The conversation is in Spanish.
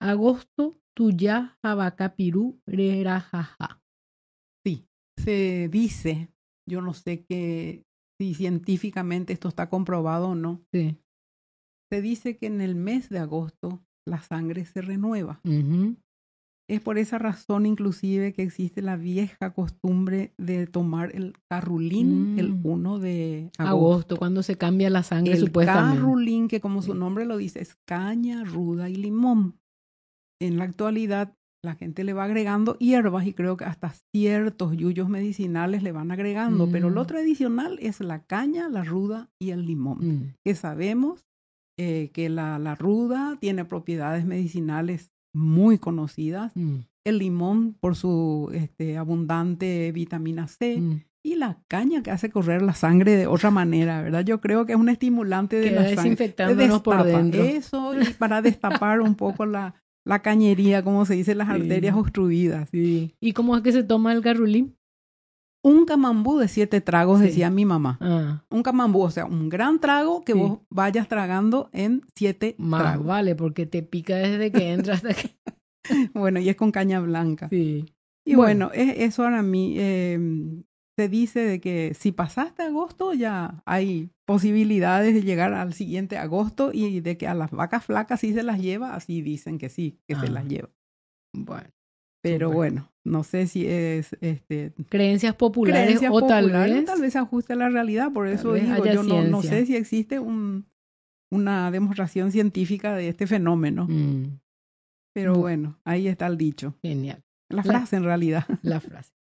agosto tuya jabacapirú rerajaja. Sí, se dice, yo no sé que si científicamente esto está comprobado o no. Sí. Se dice que en el mes de agosto la sangre se renueva. Es por esa razón inclusive que existe la vieja costumbre de tomar el carrulín el 1 mm. de agosto. agosto. cuando se cambia la sangre el supuestamente. El carrulín, que como su nombre lo dice, es caña, ruda y limón. En la actualidad la gente le va agregando hierbas y creo que hasta ciertos yuyos medicinales le van agregando, pero lo mm. tradicional es la caña, la ruda y el limón, mm. que sabemos eh, que la, la, ruda tiene propiedades medicinales muy conocidas. Mm. El limón por su este, abundante vitamina C. Y la caña que hace correr la sangre de otra manera, ¿verdad? Yo creo que es un estimulante de la desinfectándonos por dentro. Eso, y para destapar un poco la, la cañería, como se dice, las arterias obstruidas. Sí. ¿Y cómo es que se toma el garrulín? Un camambú de siete tragos, decía mi mamá. Ah. Un camambú, o sea, un gran trago que vos vayas tragando en siete Más tragos. vale, porque te pica desde que entras hasta que... bueno, y es con caña blanca. Sí. Y bueno, eso ahora mí em, se dice de que si pasaste agosto ya hay posibilidades de llegar al siguiente agosto y de que a las vacas flacas sí se las lleva, así dicen que sí, que se ah. las lleva. Bueno. Pero bueno, no sé si es este creencias populares o tal vez tal vez se ajuste a la realidad, por eso digo, yo no, no, sé si existe un, una demostración científica de este fenómeno. Mm. Pero bueno, ahí está el dicho. Genial. La frase en realidad. La frase.